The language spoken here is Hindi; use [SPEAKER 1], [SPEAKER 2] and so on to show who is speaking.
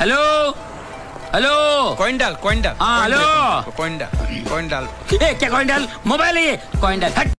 [SPEAKER 1] हेलो हेलो
[SPEAKER 2] कॉइन डाल कॉइन डाल
[SPEAKER 1] हाँ, हेलो।
[SPEAKER 2] कॉइन डाल कॉइन डाल
[SPEAKER 1] ए, क्या कॉइन डाल मोबाइल है ये? कॉइन डाल हट